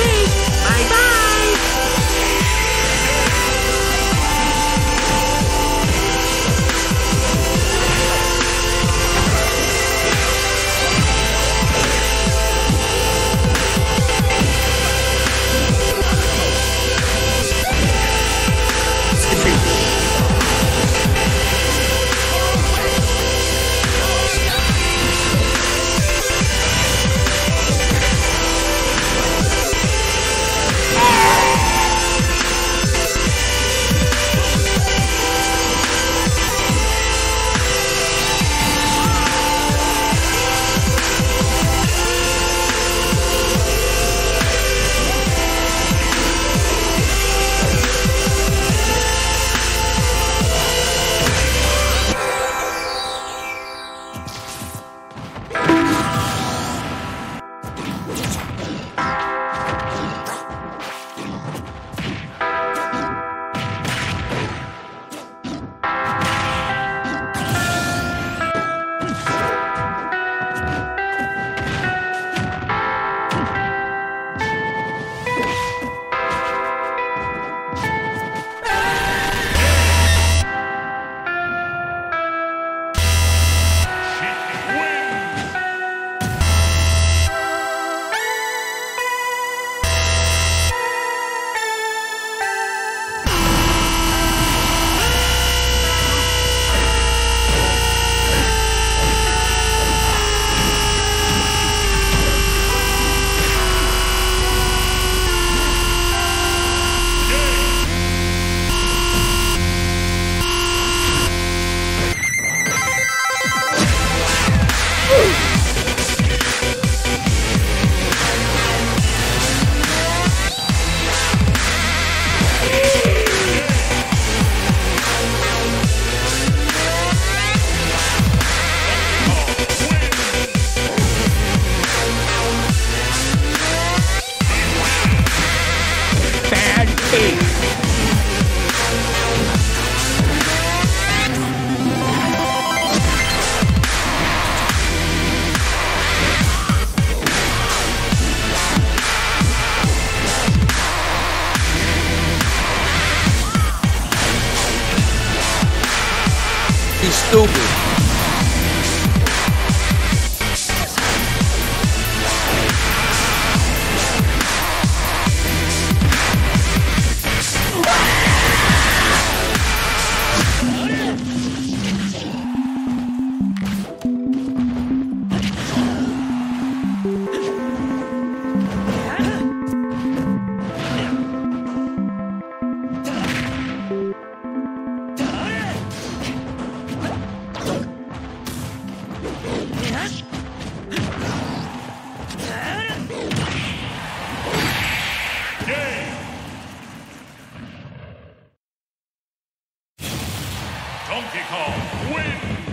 Okay, stupid. Donkey Kong wins!